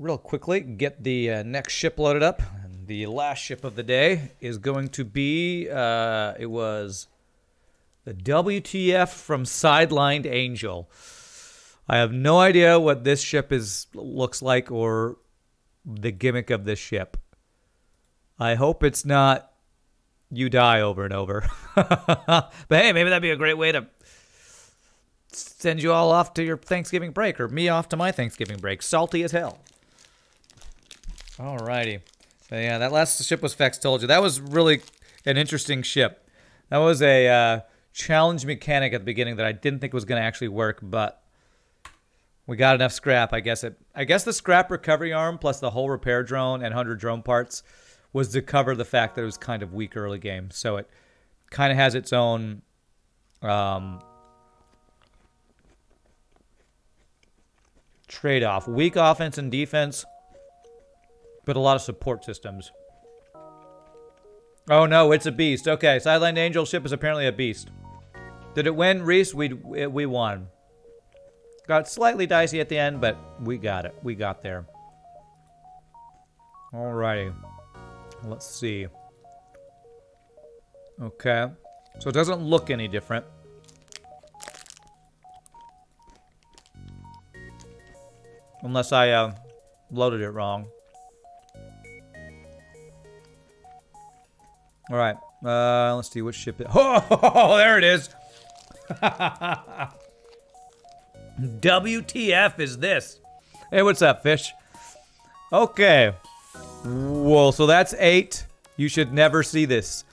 real quickly get the uh, next ship loaded up. And the last ship of the day is going to be, uh, it was the WTF from Sidelined Angel. I have no idea what this ship is looks like or the gimmick of this ship. I hope it's not you die over and over. but hey, maybe that'd be a great way to send you all off to your Thanksgiving break, or me off to my Thanksgiving break. Salty as hell. Alrighty. So yeah, that last ship was Fex told you. That was really an interesting ship. That was a uh, challenge mechanic at the beginning that I didn't think was going to actually work, but we got enough scrap. I guess it. I guess the scrap recovery arm plus the whole repair drone and hundred drone parts was to cover the fact that it was kind of weak early game. So it kind of has its own um, trade off. Weak offense and defense, but a lot of support systems. Oh no, it's a beast. Okay, Sidelined Angel ship is apparently a beast. Did it win, Reese? We we won. Got slightly dicey at the end, but we got it. We got there. Alrighty. Let's see. Okay. So it doesn't look any different. Unless I uh, loaded it wrong. All right. Uh, let's see which ship it. Oh, there it is. WTF is this? Hey, what's up, fish? Okay. Whoa, so that's eight. You should never see this.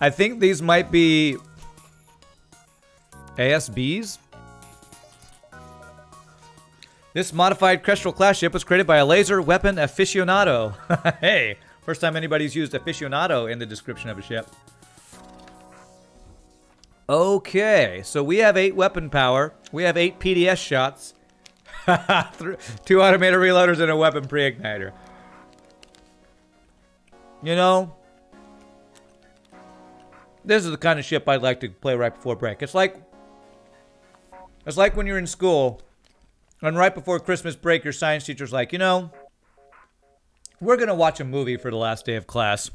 I think these might be ASBs. This modified Kestrel class ship was created by a laser weapon aficionado. hey, first time anybody's used aficionado in the description of a ship. Okay, so we have eight weapon power. We have eight PDS shots. Two automated reloaders and a weapon pre-igniter. You know, this is the kind of ship I'd like to play right before break. It's like, it's like when you're in school, and right before Christmas break, your science teacher's like, you know, we're gonna watch a movie for the last day of class.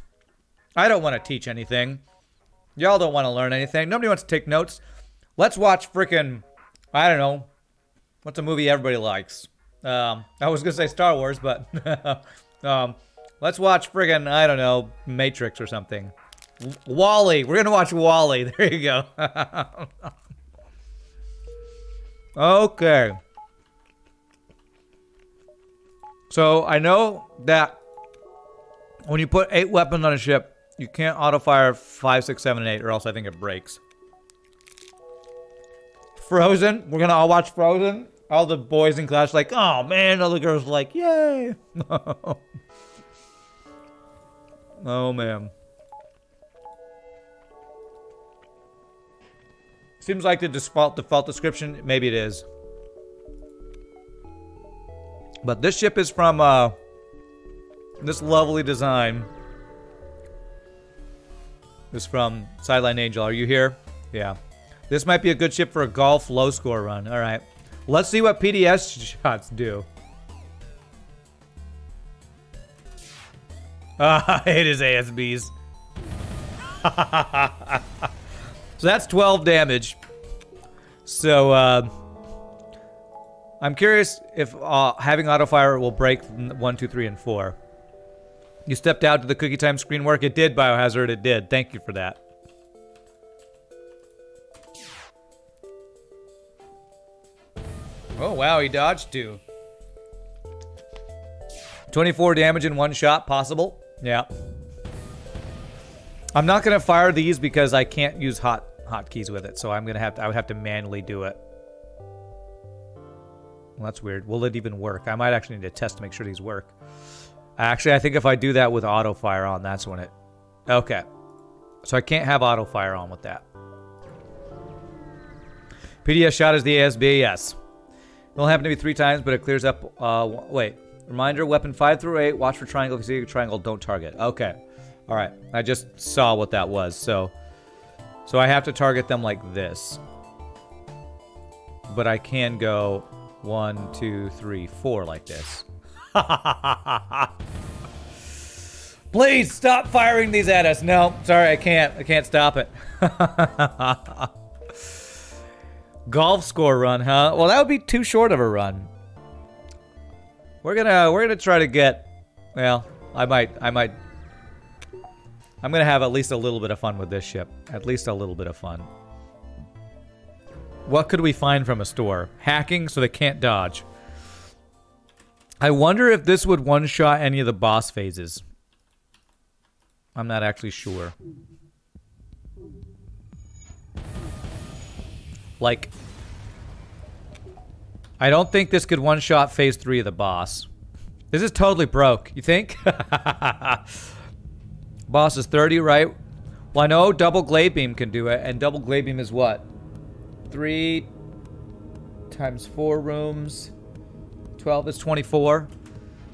I don't want to teach anything. Y'all don't want to learn anything. Nobody wants to take notes. Let's watch freaking, I don't know, what's a movie everybody likes? Um, I was gonna say Star Wars, but um, let's watch friggin' I don't know Matrix or something. WALL-E. We're gonna watch WALL-E. There you go. okay. So I know that when you put eight weapons on a ship, you can't auto fire five, six, seven, and eight, or else I think it breaks. Frozen. We're gonna all watch Frozen. All the boys in class like, oh man. All the girls like, yay. oh man. Seems like the default default description. Maybe it is. But this ship is from uh, this lovely design. Is from Sideline Angel. Are you here? Yeah. This might be a good ship for a golf low score run. All right. Let's see what PDS shots do. Ah, it is ASBs. so that's 12 damage. So, uh, I'm curious if uh, having auto fire will break 1, 2, 3, and 4. You stepped out to the cookie time screen work? It did, Biohazard. It did. Thank you for that. Oh, wow. He dodged two. 24 damage in one shot, possible. Yeah. I'm not going to fire these because I can't use hot hotkeys with it. So I'm going to have to, I would have to manually do it. Well, that's weird. Will it even work? I might actually need to test to make sure these work. Actually, I think if I do that with auto fire on, that's when it... Okay. So I can't have auto fire on with that. PDS shot is the ASB, yes. It'll happen to be three times, but it clears up... Uh, wait. Reminder, weapon 5 through 8. Watch for triangle. See a triangle, don't target. Okay. Alright. I just saw what that was, so... So I have to target them like this. But I can go one, two, three, four like this. Please stop firing these at us. No, sorry, I can't. I can't stop it. Golf score run, huh? Well, that would be too short of a run. We're gonna we're gonna try to get. Well, I might I might. I'm gonna have at least a little bit of fun with this ship. At least a little bit of fun. What could we find from a store? Hacking so they can't dodge. I wonder if this would one-shot any of the boss phases. I'm not actually sure. Like, I don't think this could one-shot phase three of the boss. This is totally broke. You think? boss is 30, right? Well, I know double glaive beam can do it, and double glaive beam is what? Three times four rooms. 12 is 24.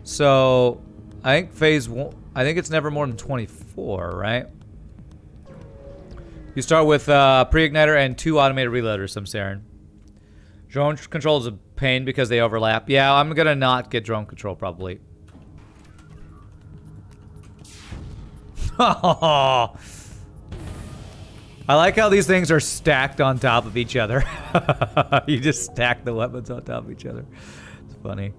So, I think phase one, I think it's never more than 24, right? You start with uh, pre-igniter and two automated reloaders, I'm Saren. Drone control is a pain because they overlap. Yeah, I'm gonna not get drone control probably. I like how these things are stacked on top of each other. you just stack the weapons on top of each other. It's funny.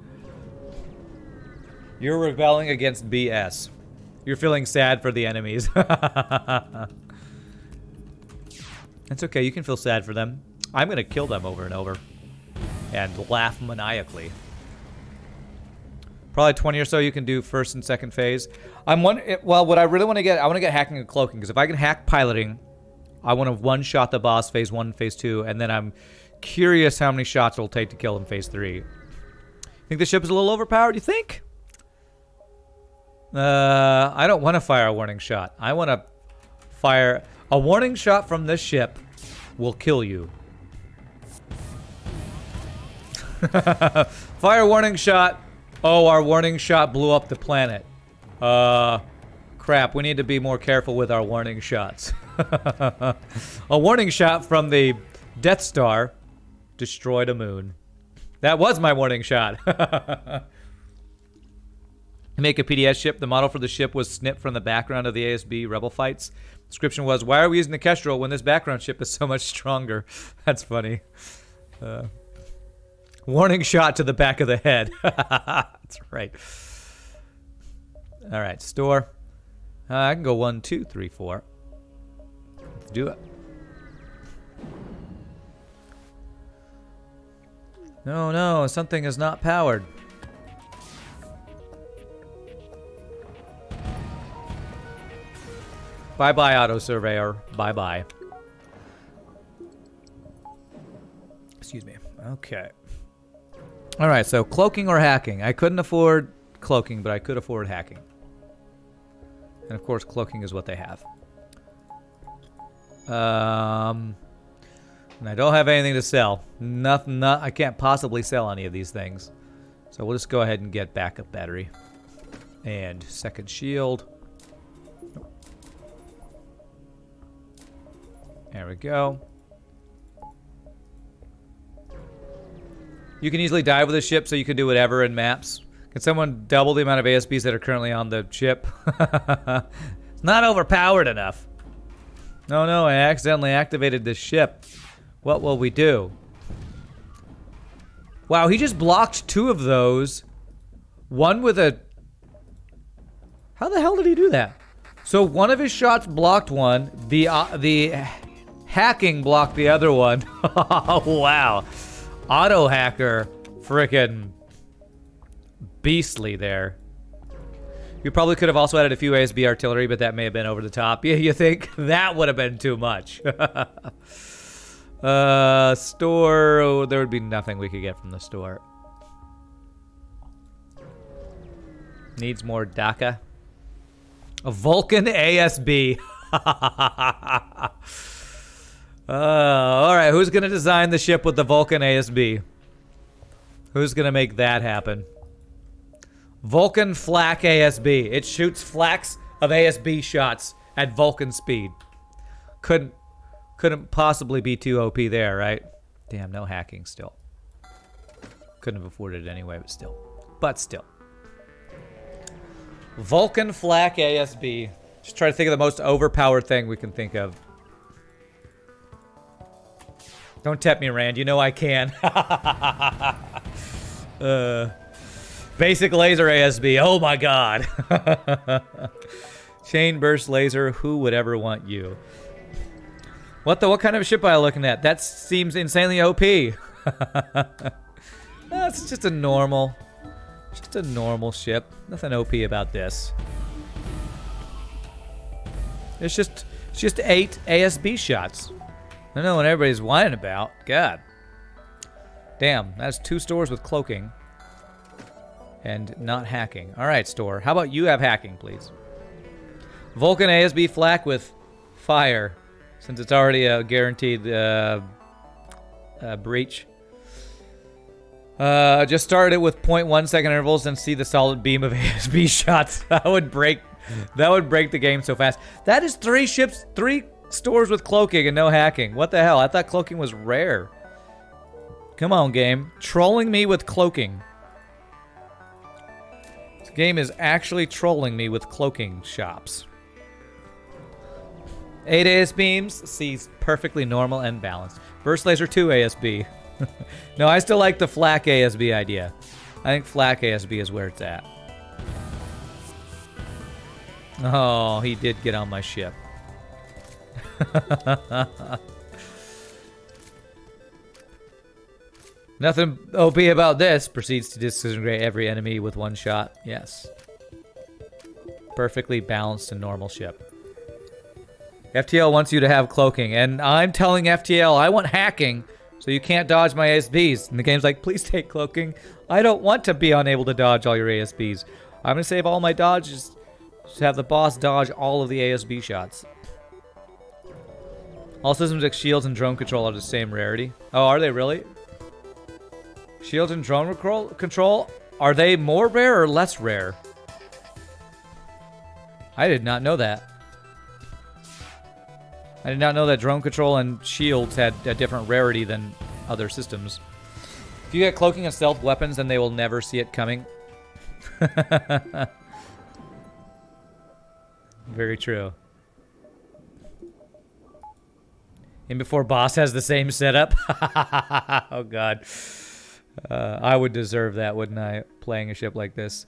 You're rebelling against BS. You're feeling sad for the enemies. It's okay, you can feel sad for them. I'm gonna kill them over and over. And laugh maniacally. Probably 20 or so you can do first and second phase. I'm one. Well, what I really want to get, I want to get hacking and cloaking because if I can hack piloting, I want to one shot the boss phase one, phase two, and then I'm curious how many shots it'll take to kill him phase three. Think the ship is a little overpowered? You think? Uh, I don't want to fire a warning shot. I want to fire. A warning shot from this ship will kill you. Fire warning shot. Oh, our warning shot blew up the planet. Uh, crap. We need to be more careful with our warning shots. a warning shot from the Death Star destroyed a moon. That was my warning shot. Make a PDS ship. The model for the ship was snipped from the background of the ASB Rebel fights. Description was, why are we using the Kestrel when this background ship is so much stronger? That's funny. Uh, warning shot to the back of the head. That's right. All right, store. Uh, I can go one, two, three, four. Do it. No, no, something is not powered. Bye bye, Auto Surveyor. Bye bye. Excuse me. Okay. All right, so cloaking or hacking. I couldn't afford cloaking, but I could afford hacking. And of course, cloaking is what they have. Um, and I don't have anything to sell. Nothing. Not, I can't possibly sell any of these things. So we'll just go ahead and get backup battery. And second shield. There we go. You can easily dive with a ship, so you can do whatever in maps. Can someone double the amount of ASBs that are currently on the ship? it's not overpowered enough. No, no, I accidentally activated this ship. What will we do? Wow, he just blocked two of those. One with a... How the hell did he do that? So one of his shots blocked one. The, uh, the hacking blocked the other one. wow. Auto hacker. Frickin' beastly there. You probably could have also added a few ASB artillery, but that may have been over the top. Yeah, you think? That would have been too much. uh, store. Oh, there would be nothing we could get from the store. Needs more dakka. A Vulcan ASB. Uh, all right, who's gonna design the ship with the Vulcan ASB? Who's gonna make that happen? Vulcan Flak ASB. It shoots flaks of ASB shots at Vulcan speed. Couldn't couldn't possibly be too OP there, right? Damn, no hacking still. Couldn't have afforded it anyway, but still. But still. Vulcan Flak ASB. Just try to think of the most overpowered thing we can think of. Don't tap me, Rand. You know I can. uh, basic laser ASB. Oh my god. Chain burst laser. Who would ever want you? What the? What kind of ship am I looking at? That seems insanely OP. That's just a normal, just a normal ship. Nothing OP about this. It's just, it's just eight ASB shots. I know what everybody's whining about. God. Damn, that's two stores with cloaking. And not hacking. Alright, store. How about you have hacking, please? Vulcan ASB flak with fire. Since it's already a guaranteed uh, uh, breach. Uh, just start it with 0.1 second intervals and see the solid beam of ASB shots. that would break that would break the game so fast. That is three ships, three Stores with cloaking and no hacking. What the hell? I thought cloaking was rare. Come on, game. Trolling me with cloaking. This game is actually trolling me with cloaking shops. 8 AS beams sees perfectly normal and balanced. Burst laser 2 ASB. no, I still like the flak ASB idea. I think flak ASB is where it's at. Oh, he did get on my ship. Nothing OP about this. Proceeds to disintegrate every enemy with one shot. Yes. Perfectly balanced and normal ship. FTL wants you to have cloaking, and I'm telling FTL I want hacking, so you can't dodge my ASBs. And the game's like, please take cloaking. I don't want to be unable to dodge all your ASBs. I'm gonna save all my dodges to have the boss dodge all of the ASB shots. All systems like shields and drone control are the same rarity. Oh, are they really? Shields and drone control, are they more rare or less rare? I did not know that. I did not know that drone control and shields had a different rarity than other systems. If you get cloaking and stealth weapons, then they will never see it coming. Very true. And before boss has the same setup. oh god. Uh, I would deserve that, wouldn't I? Playing a ship like this.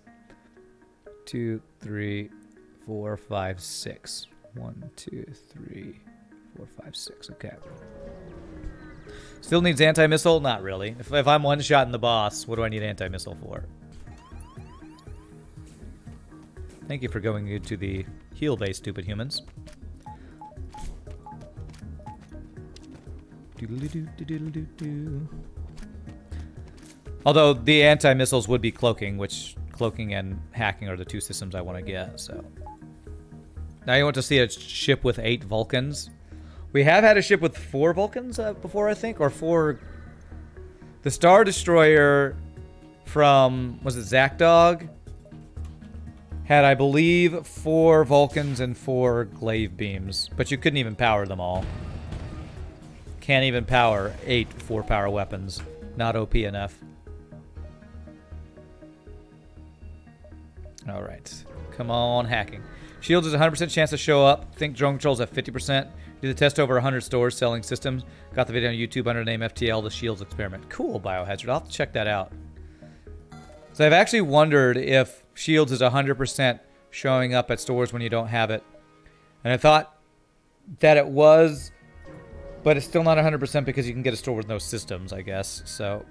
Two, three, four, five, six. One, two, three, four, five, six. Okay. Still needs anti-missile? Not really. If, if I'm one shot in the boss, what do I need anti-missile for? Thank you for going into the heal bay, stupid humans. Although the anti-missiles would be cloaking, which cloaking and hacking are the two systems I want to get, so. Now you want to see a ship with eight Vulcans. We have had a ship with four Vulcans uh, before, I think, or four... The Star Destroyer from, was it Zack Dog? Had, I believe, four Vulcans and four Glaive Beams, but you couldn't even power them all. Can't even power eight four power weapons. Not OP enough. Alright. Come on, hacking. Shields is 100% chance to show up. Think drone controls at 50%. Do the test over 100 stores selling systems. Got the video on YouTube under the name FTL, the Shields Experiment. Cool, Biohazard. I'll check that out. So I've actually wondered if Shields is 100% showing up at stores when you don't have it. And I thought that it was but it's still not 100% because you can get a store with no systems, I guess. So.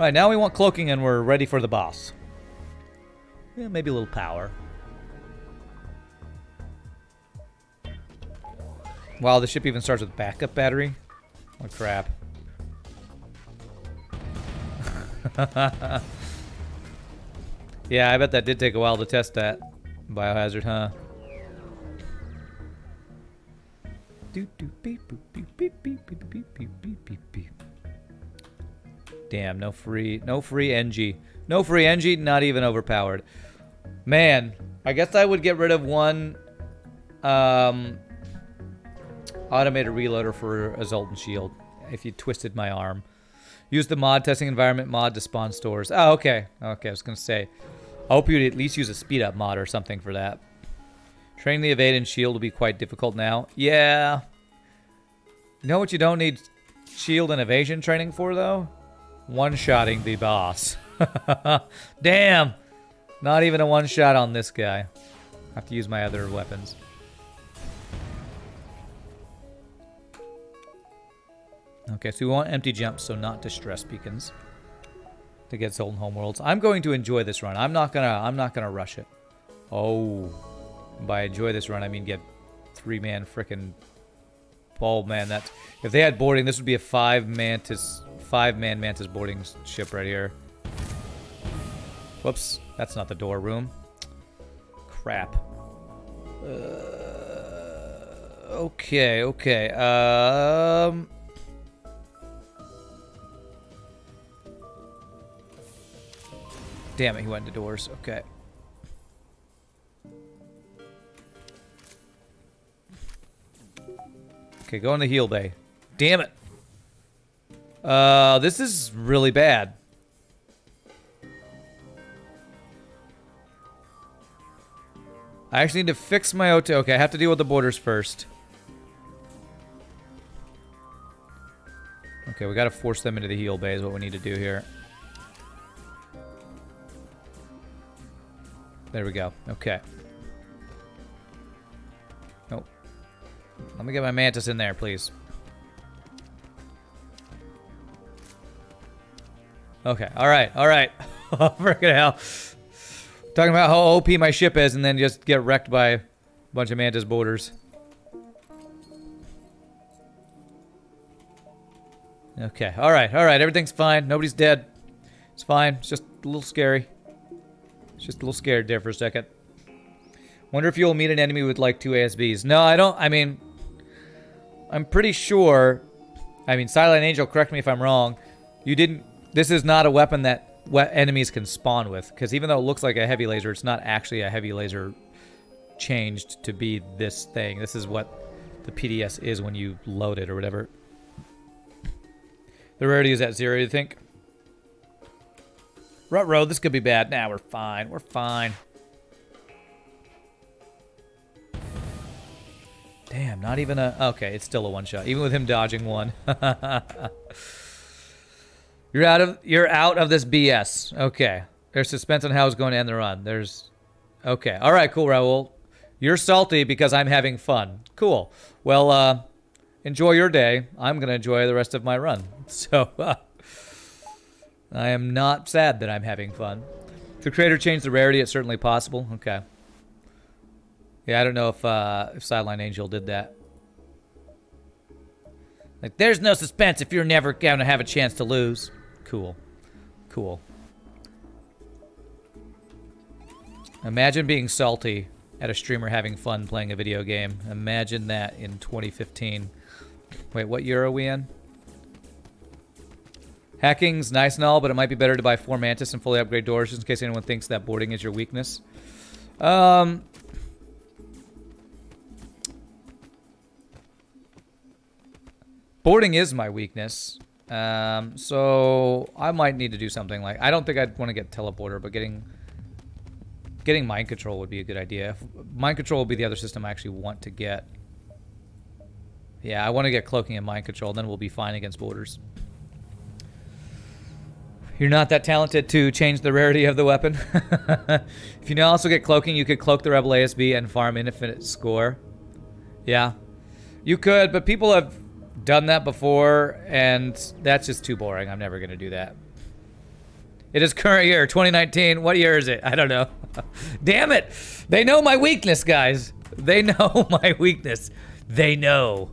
Alright, now we want cloaking and we're ready for the boss. Yeah, maybe a little power. Wow, the ship even starts with backup battery? Oh crap. yeah, I bet that did take a while to test that. Biohazard, huh? Damn, no free, no free Engi. No free Engi, not even overpowered. Man, I guess I would get rid of one um, automated reloader for a Zoltan shield if you twisted my arm. Use the mod testing environment mod to spawn stores. Oh, okay. Okay, I was going to say. I hope you'd at least use a speed up mod or something for that. Training the evade and shield will be quite difficult now. Yeah. You know what you don't need shield and evasion training for, though? One-shotting the boss. Damn! Not even a one-shot on this guy. I have to use my other weapons. Okay, so we want empty jumps, so not distress beacons to get Zoltan Homeworlds. I'm going to enjoy this run. I'm not gonna I'm not gonna rush it. Oh. By enjoy this run I mean get three man frickin' ball man that if they had boarding this would be a five mantis five man mantis boarding ship right here. Whoops, that's not the door room. Crap. Uh, okay, okay. Um Damn it, he went into doors. Okay. Okay, go in the heal bay. Damn it. Uh, this is really bad. I actually need to fix my OT. Okay, I have to deal with the boarders first. Okay, we gotta force them into the heal bay is what we need to do here. There we go. Okay. Nope. Let me get my mantis in there, please. Okay. All right. All right. Freaking hell. Talking about how OP my ship is and then just get wrecked by a bunch of mantis boarders. Okay. All right. All right. Everything's fine. Nobody's dead. It's fine. It's just a little scary. It's Just a little scared there for a second. Wonder if you'll meet an enemy with like two ASBs. No, I don't. I mean, I'm pretty sure. I mean, Silent Angel, correct me if I'm wrong. You didn't. This is not a weapon that enemies can spawn with. Because even though it looks like a heavy laser, it's not actually a heavy laser changed to be this thing. This is what the PDS is when you load it or whatever. The rarity is at zero, you think? Rut road, this could be bad. Nah, we're fine. We're fine. Damn, not even a... Okay, it's still a one-shot. Even with him dodging one. you're out of you're out of this BS. Okay. There's suspense on how it's going to end the run. There's... Okay. All right, cool, Raul. You're salty because I'm having fun. Cool. Well, uh, enjoy your day. I'm going to enjoy the rest of my run. So... Uh, I am not sad that I'm having fun. If the creator changed the rarity, it's certainly possible. Okay. Yeah, I don't know if uh, if Sideline Angel did that. Like, there's no suspense if you're never going to have a chance to lose. Cool. Cool. Imagine being salty at a streamer having fun playing a video game. Imagine that in 2015. Wait, what year are we in? Hacking's nice and all, but it might be better to buy four Mantis and fully upgrade doors just in case anyone thinks that boarding is your weakness. Um, boarding is my weakness. Um, so I might need to do something like I don't think I'd want to get teleporter, but getting getting mind control would be a good idea. If, Mind control would be the other system I actually want to get. Yeah, I want to get cloaking and mind control, then we'll be fine against boarders. You're not that talented to change the rarity of the weapon. if you now also get cloaking, you could cloak the Rebel ASB and farm infinite score. Yeah. You could, but people have done that before, and that's just too boring. I'm never going to do that. It is current year, 2019. What year is it? I don't know. Damn it. They know my weakness, guys. They know my weakness. They know.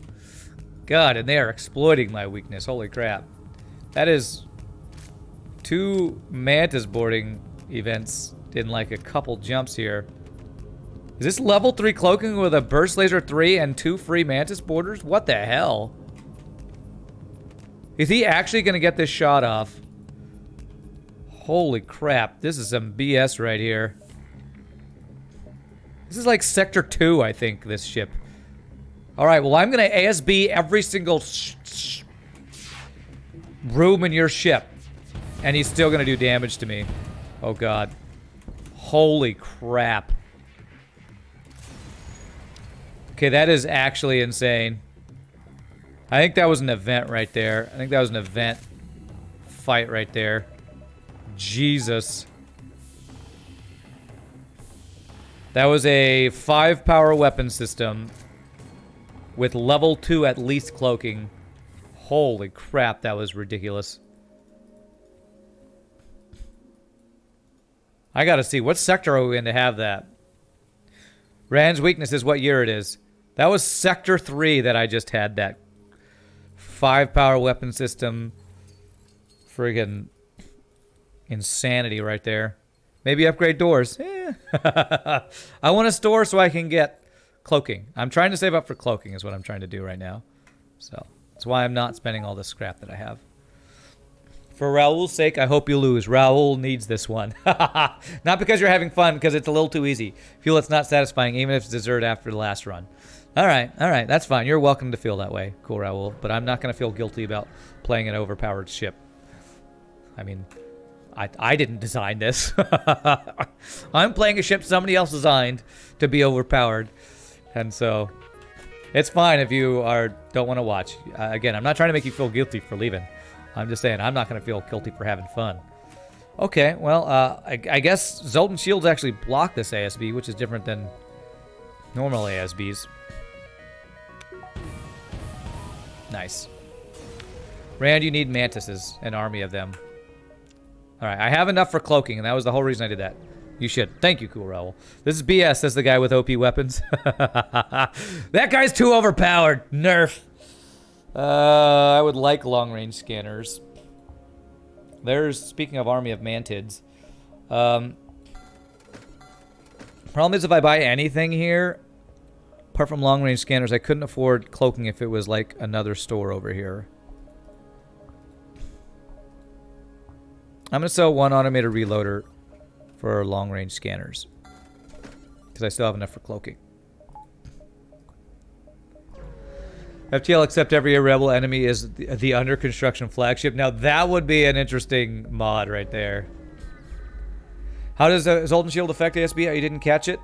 God, and they are exploiting my weakness. Holy crap. That is two Mantis boarding events in like a couple jumps here. Is this level 3 cloaking with a burst laser 3 and two free Mantis boarders? What the hell? Is he actually going to get this shot off? Holy crap, this is some BS right here. This is like Sector 2, I think, this ship. Alright, well, I'm going to ASB every single room in your ship. And he's still going to do damage to me. Oh, God. Holy crap. Okay, that is actually insane. I think that was an event right there. I think that was an event fight right there. Jesus. That was a five power weapon system with level two at least cloaking. Holy crap, that was ridiculous. I gotta see, what sector are we in to have that? Rand's weakness is what year it is. That was Sector 3 that I just had that. Five power weapon system. Friggin' insanity right there. Maybe upgrade doors. Eh. I want a store so I can get cloaking. I'm trying to save up for cloaking is what I'm trying to do right now. So that's why I'm not spending all the scrap that I have. For Raul's sake, I hope you lose. Raul needs this one. not because you're having fun, because it's a little too easy. Feel it's not satisfying, even if it's dessert after the last run. All right, all right, that's fine. You're welcome to feel that way, cool Raul. But I'm not going to feel guilty about playing an overpowered ship. I mean, I, I didn't design this. I'm playing a ship somebody else designed to be overpowered. And so it's fine if you are don't want to watch. Uh, again, I'm not trying to make you feel guilty for leaving. I'm just saying I'm not going to feel guilty for having fun. Okay, well, uh, I, I, guess Zoltan Shields actually block this ASB, which is different than normal ASBs. Nice. Rand, you need mantises, an army of them. All right, I have enough for cloaking, and that was the whole reason I did that. You should. Thank you, Cool Raul. This is BS, says the guy with OP weapons. that guy's too overpowered. Nerf. Uh, I would like long-range scanners. There's, speaking of army of mantids. Um, problem is if I buy anything here, apart from long-range scanners, I couldn't afford cloaking if it was like another store over here. I'm going to sell one automated reloader for long-range scanners. Because I still have enough for cloaking. FTL except every rebel enemy is the, the under construction flagship. Now that would be an interesting mod right there. How does uh, Zoltan Shield affect ASB? You didn't catch it?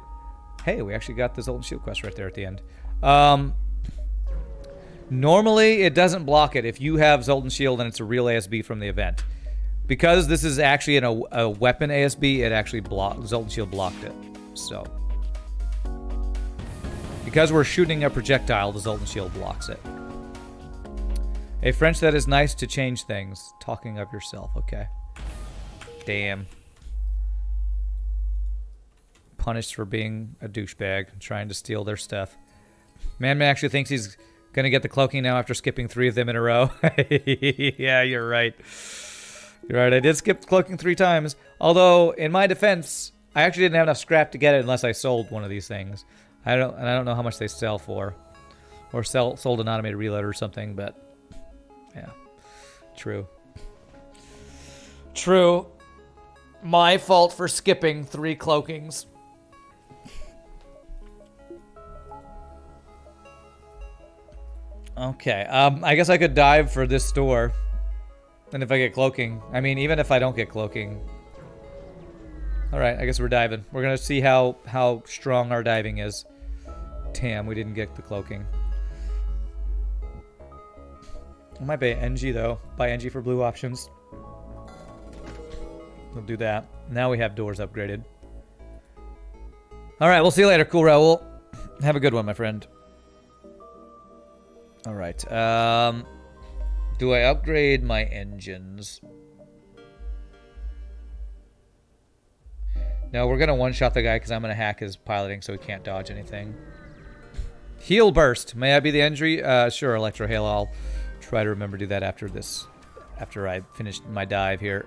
Hey, we actually got the Zoltan Shield quest right there at the end. Um, normally, it doesn't block it if you have Zoltan Shield and it's a real ASB from the event. Because this is actually in a, a weapon ASB, it actually blocked, Zoltan Shield blocked it. So. Because we're shooting a projectile, the Zoltan Shield blocks it. A French that is nice to change things. Talking of yourself, okay. Damn. Punished for being a douchebag, trying to steal their stuff. Man, actually thinks he's gonna get the cloaking now after skipping three of them in a row. yeah, you're right. You're right, I did skip cloaking three times. Although, in my defense, I actually didn't have enough scrap to get it unless I sold one of these things. I don't, and I don't know how much they sell for, or sell sold an automated reloader or something. But yeah, true. True. My fault for skipping three cloakings. Okay, um, I guess I could dive for this store. And if I get cloaking, I mean, even if I don't get cloaking. All right, I guess we're diving. We're gonna see how how strong our diving is. Damn, we didn't get the cloaking. I might buy Engi though. Buy Engi for blue options. We'll do that. Now we have doors upgraded. All right, we'll see you later, Cool Raul. Have a good one, my friend. All right. Um, do I upgrade my engines? No, we're going to one-shot the guy because I'm going to hack his piloting so he can't dodge anything. Heal burst. May I be the injury? Uh, sure, Electro Hail. I'll try to remember to do that after this, after I finish my dive here.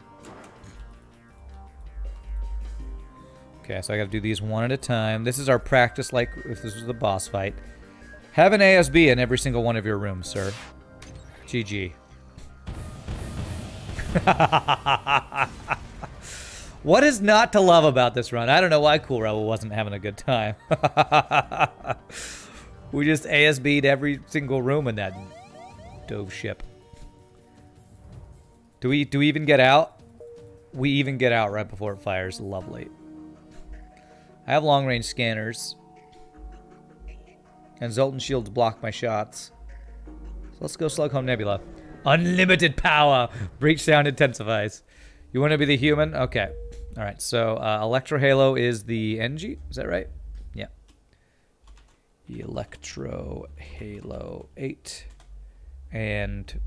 Okay, so I gotta do these one at a time. This is our practice like if this was the boss fight. Have an ASB in every single one of your rooms, sir. GG. what is not to love about this run? I don't know why Cool Rebel wasn't having a good time. we just ASB'd every single room in that dove ship. Do we do we even get out? We even get out right before it fires. Lovely. I have long range scanners. And Zoltan shields block my shots. So let's go Slug Home Nebula. Unlimited power! Breach sound intensifies. You want to be the human? Okay. Alright, so uh, Electro Halo is the Engi. Is that right? Yeah. The Electro Halo 8. And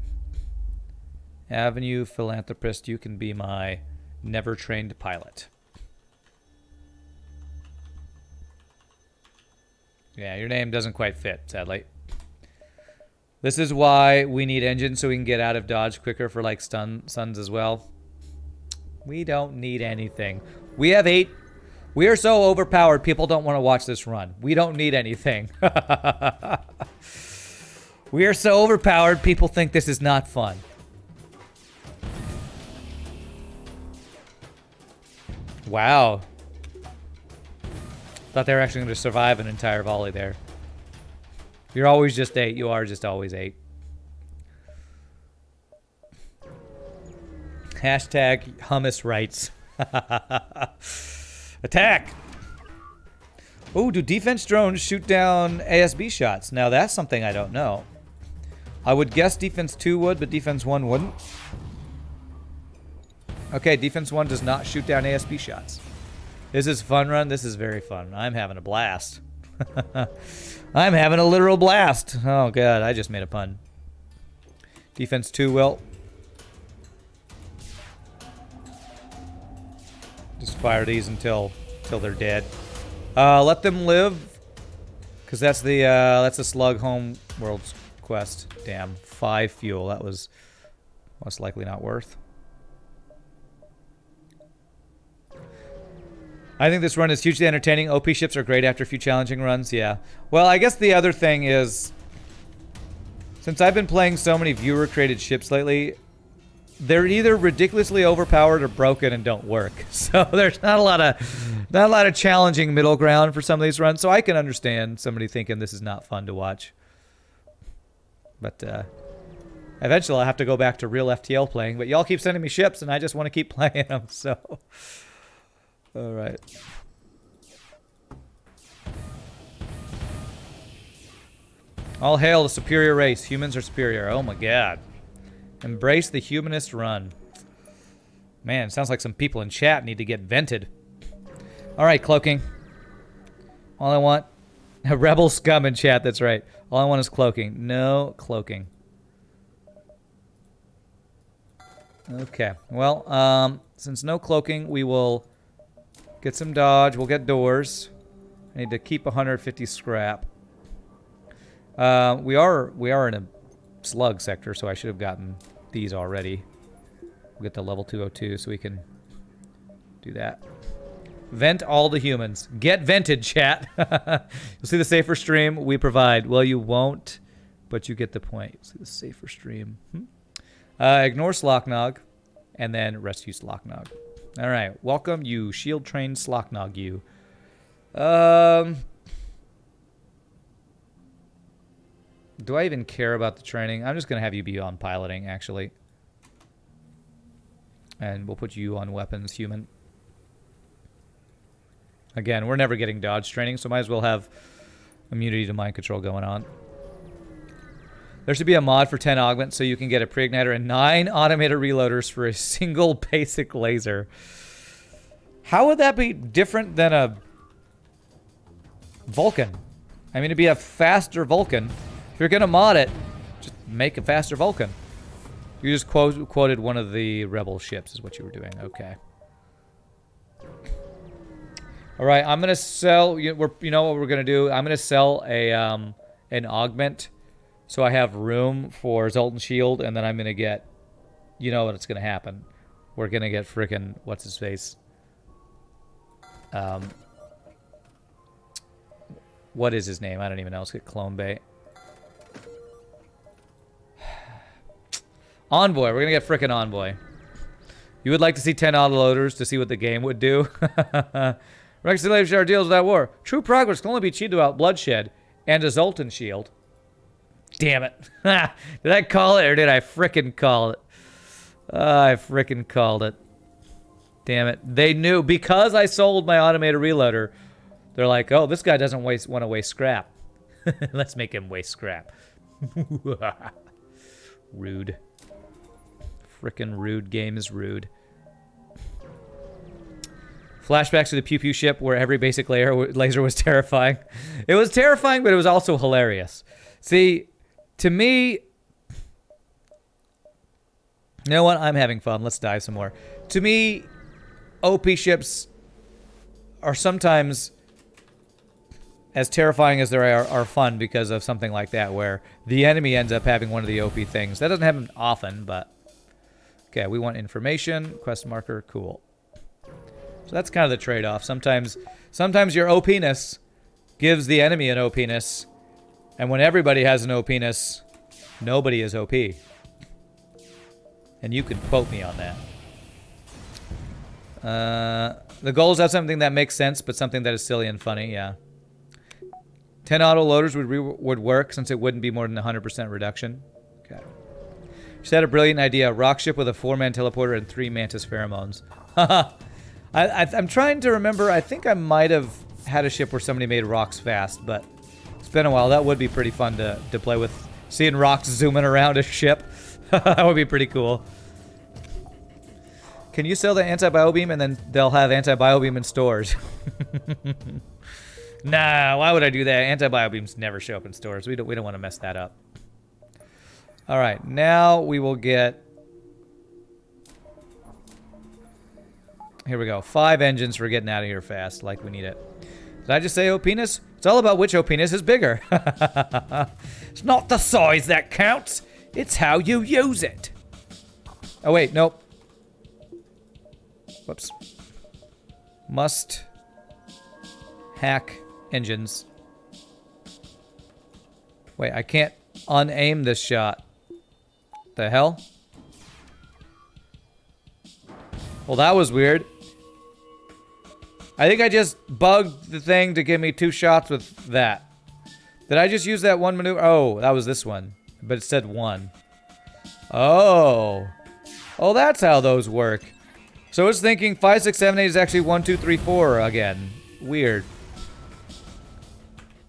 Avenue Philanthropist, you can be my never trained pilot. Yeah, your name doesn't quite fit, sadly. This is why we need engines so we can get out of dodge quicker for like stun suns as well. We don't need anything. We have eight. We are so overpowered, people don't want to watch this run. We don't need anything. we are so overpowered, people think this is not fun. Wow. Thought they were actually going to survive an entire volley there. You're always just eight. You are just always eight. Hashtag hummus rights. Attack! Oh, do defense drones shoot down ASB shots? Now that's something I don't know. I would guess defense 2 would, but defense 1 wouldn't. Okay, defense 1 does not shoot down ASB shots. This is fun run. This is very fun. I'm having a blast. I'm having a literal blast. Oh, God. I just made a pun. Defense 2 will. Just fire these until until they're dead. Uh, let them live. Because that's the uh, that's the slug home world's quest. Damn. Five fuel. That was most likely not worth. I think this run is hugely entertaining. OP ships are great after a few challenging runs. Yeah. Well, I guess the other thing is, since I've been playing so many viewer-created ships lately, they're either ridiculously overpowered or broken and don't work. So there's not a lot of not a lot of challenging middle ground for some of these runs. So I can understand somebody thinking this is not fun to watch. But uh, eventually I'll have to go back to real FTL playing. But y'all keep sending me ships, and I just want to keep playing them. So. All right. All hail the superior race. Humans are superior. Oh my god. Embrace the humanist run. Man, sounds like some people in chat need to get vented. All right, cloaking. All I want... A rebel scum in chat, that's right. All I want is cloaking. No cloaking. Okay. Well, um, since no cloaking, we will Get some dodge. We'll get doors. I need to keep 150 scrap. Uh, we are we are in a slug sector, so I should have gotten these already. We'll get to level 202 so we can do that. Vent all the humans. Get vented, chat. You'll see the safer stream we provide. Well, you won't, but you get the point. You'll see the safer stream. Hmm? Uh, ignore Slocknog, and then rescue Slocknog. All right, welcome you, shield trained Slocknog you. Um, do I even care about the training? I'm just gonna have you be on piloting, actually, and we'll put you on weapons, human. Again, we're never getting dodge training, so might as well have immunity to mind control going on. There should be a mod for 10 augments so you can get a pre-igniter and 9 automated reloaders for a single basic laser. How would that be different than a Vulcan? I mean, it'd be a faster Vulcan. If you're going to mod it, just make a faster Vulcan. You just quote, quoted one of the rebel ships is what you were doing. Okay. All right, I'm going to sell, you, we're, you know what we're going to do? I'm going to sell a um, an augment so I have room for Zoltan Shield, and then I'm going to get, you know what's going to happen. We're going to get freaking, what's his face? Um, what is his name? I don't even know. Let's get Clone Bay. Envoy. We're going to get freaking Envoy. You would like to see 10 autoloaders to see what the game would do? Rex share deals with that war. True progress can only be achieved without bloodshed and a Zoltan shield. Damn it. did I call it or did I fricking call it? Ah, I frickin' called it. Damn it. They knew because I sold my automated reloader. They're like, oh, this guy doesn't waste want to waste scrap. Let's make him waste scrap. rude. Frickin' rude game is rude. Flashbacks to the Pew Pew ship where every basic layer, laser was terrifying. It was terrifying, but it was also hilarious. See, to me, you know what? I'm having fun. Let's dive some more. To me, OP ships are sometimes as terrifying as they are, are fun because of something like that, where the enemy ends up having one of the OP things. That doesn't happen often, but... Okay, we want information. Quest marker, cool. So that's kind of the trade-off. Sometimes, sometimes your OPness gives the enemy an OPness, and when everybody has an OPness, nobody is OP. And you can quote me on that. Uh, the goal is have something that makes sense, but something that is silly and funny, yeah. 10 auto loaders would, would work since it wouldn't be more than 100% reduction. Okay. She had a brilliant idea. Rock ship with a four-man teleporter and three mantis pheromones. Haha. I, am trying to remember. I think I might have had a ship where somebody made rocks fast, but it's been a while. That would be pretty fun to, to play with. Seeing rocks zooming around a ship. that would be pretty cool. Can you sell the anti-bio beam and then they'll have anti-bio beam in stores? nah, why would I do that? Anti-bio beams never show up in stores. We don't, we don't want to mess that up. All right, now we will get Here we go. Five engines for getting out of here fast, like we need it. Did I just say oh, OPness? It's all about which OPness is bigger. it's not the size that counts. It's how you use it. Oh, wait. Nope. Whoops. Must hack engines. Wait, I can't unaim this shot. The hell? Well, that was weird. I think I just bugged the thing to give me two shots with that. Did I just use that one maneuver? Oh, that was this one. But it said one. Oh. Oh, that's how those work. So it's thinking 5, 6, 7, 8 is actually 1, 2, 3, 4 again. Weird.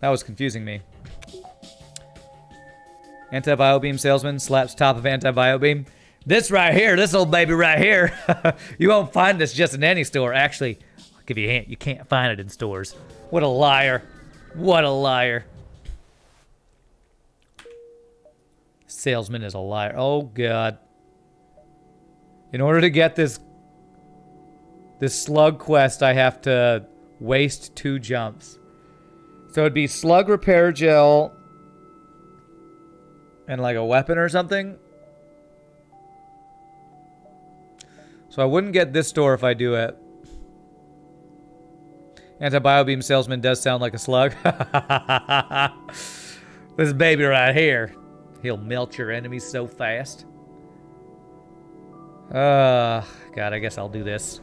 That was confusing me. Anti-bio beam salesman slaps top of anti-bio beam. This right here, this old baby right here. you won't find this just in any store. Actually, give you a hint. You can't find it in stores. What a liar. What a liar. Salesman is a liar. Oh, God. In order to get this this slug quest, I have to waste two jumps. So it'd be slug repair gel and like a weapon or something. So I wouldn't get this door if I do it. Anti-biobeam salesman does sound like a slug. this baby right here. He'll melt your enemies so fast. Uh, God, I guess I'll do this.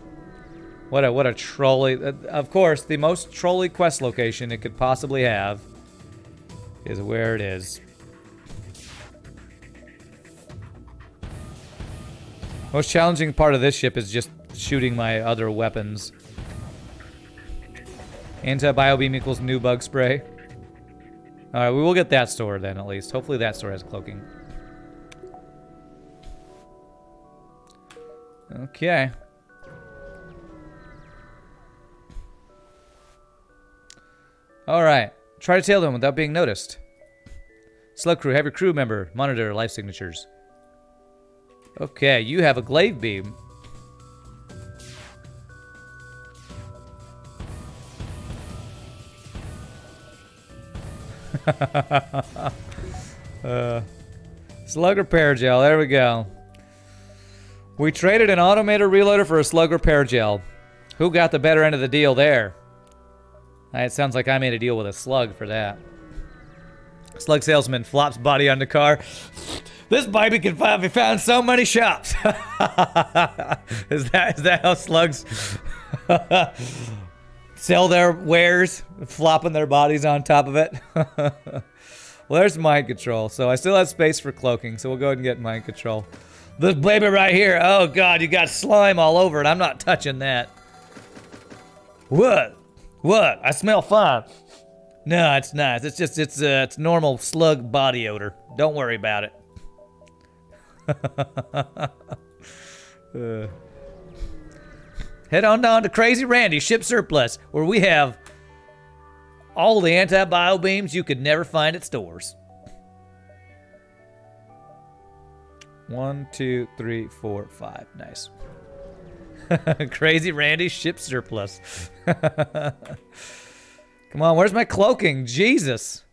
What a what a trolley. Uh, of course, the most trolley quest location it could possibly have is where it is. Most challenging part of this ship is just shooting my other weapons. Anti-biobeam equals new bug spray. Alright, we will get that store then, at least. Hopefully that store has cloaking. Okay. Alright. Try to tail them without being noticed. Slug crew, have your crew member monitor life signatures. Okay, you have a glaive beam. uh, slug repair gel. There we go. We traded an automated reloader for a slug repair gel. Who got the better end of the deal there? It sounds like I made a deal with a slug for that. Slug salesman flops body on the car. This baby can be found so many shops. is that is that how slugs sell their wares, flopping their bodies on top of it. well, there's mind control. So I still have space for cloaking, so we'll go ahead and get mind control. This baby right here. Oh god, you got slime all over it. I'm not touching that. What? What? I smell fine. No, it's nice. It's just it's uh, it's normal slug body odor. Don't worry about it. uh. Head on down to Crazy Randy Ship Surplus, where we have all the anti-bio beams you could never find at stores. One, two, three, four, five. Nice. Crazy Randy Ship Surplus. Come on, where's my cloaking? Jesus.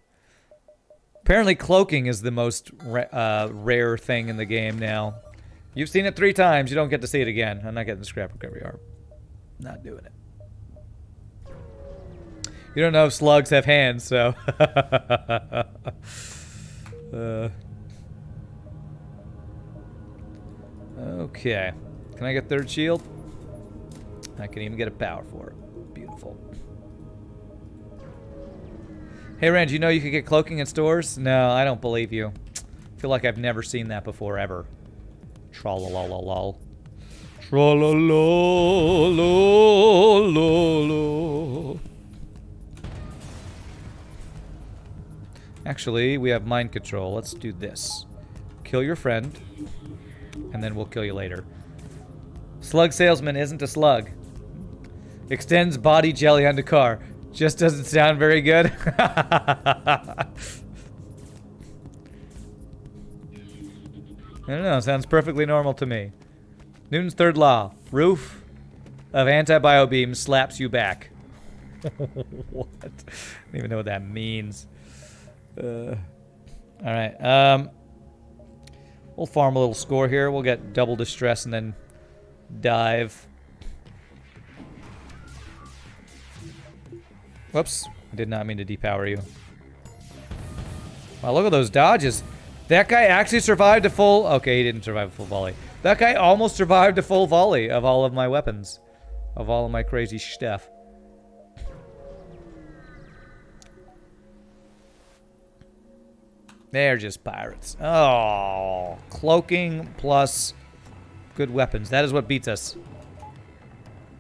Apparently cloaking is the most ra uh, rare thing in the game now. You've seen it three times. You don't get to see it again. I'm not getting the scrap recovery arm. Not doing it. You don't know if slugs have hands, so. uh. Okay. Can I get third shield? I can even get a power for it. Beautiful. Hey, Rand, you know you could get cloaking in stores? No, I don't believe you. I feel like I've never seen that before, ever. La. Actually, we have mind control. Let's do this. Kill your friend, and then we'll kill you later. Slug salesman isn't a slug. Extends body jelly onto car. Just doesn't sound very good. I don't know. Sounds perfectly normal to me. Newton's third law. Roof of anti-bio beam slaps you back. what? I don't even know what that means. Uh, all right. Um, we'll farm a little score here. We'll get double distress and then dive. Whoops. I did not mean to depower you. Wow, look at those dodges. That guy actually survived a full... Okay, he didn't survive a full volley. That guy almost survived a full volley of all of my weapons. Of all of my crazy stuff. They're just pirates. Oh, cloaking plus good weapons. That is what beats us.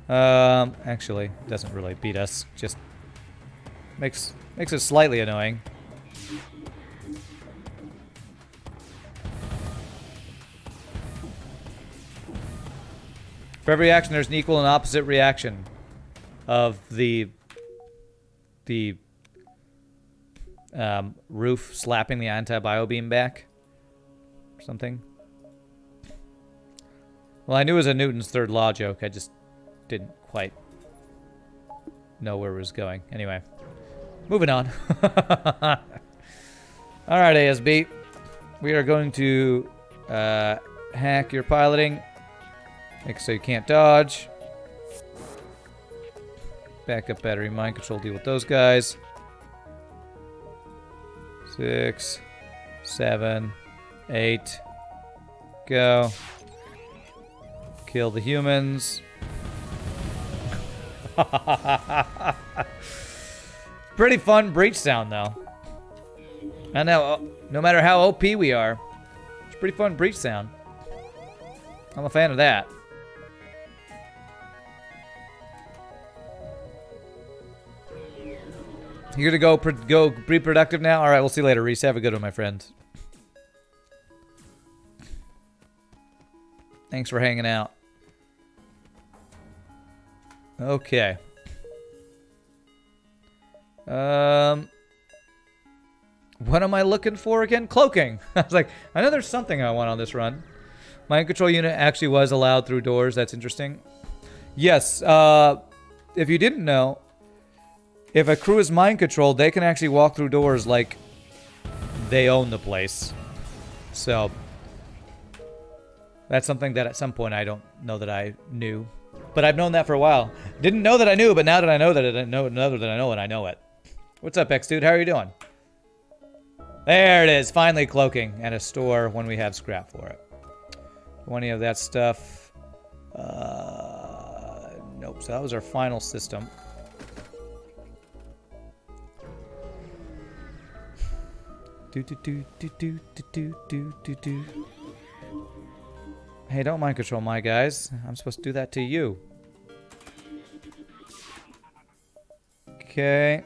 Um, actually, doesn't really beat us. Just makes makes it slightly annoying. For every action, there's an equal and opposite reaction of the the um, roof slapping the anti-bio beam back. Or something. Well, I knew it was a Newton's third law joke. I just didn't quite know where it was going. Anyway, moving on. All right, ASB. We are going to uh, hack your piloting. Make so you can't dodge. Backup battery, mind control, deal with those guys. Six, seven, eight. Go. Kill the humans. Pretty fun breach sound, though. I know, no matter how OP we are, it's pretty fun breach sound. I'm a fan of that. You're gonna go go be productive now? Alright, we'll see you later, Reese. Have a good one, my friend. Thanks for hanging out. Okay. Um, what am I looking for again? Cloaking. I was like, I know there's something I want on this run. Mind control unit actually was allowed through doors. That's interesting. Yes. Uh, if you didn't know, if a crew is mind controlled, they can actually walk through doors like they own the place. So that's something that at some point I don't know that I knew. But I've known that for a while. Didn't know that I knew, but now that I know that I know, know that I know it, I know it. What's up, X dude? How are you doing? There it is, finally cloaking and a store when we have scrap for it. Any of that stuff? Uh, nope. So that was our final system. Do do do do do do do do do. Hey, don't mind control my guys. I'm supposed to do that to you. Okay.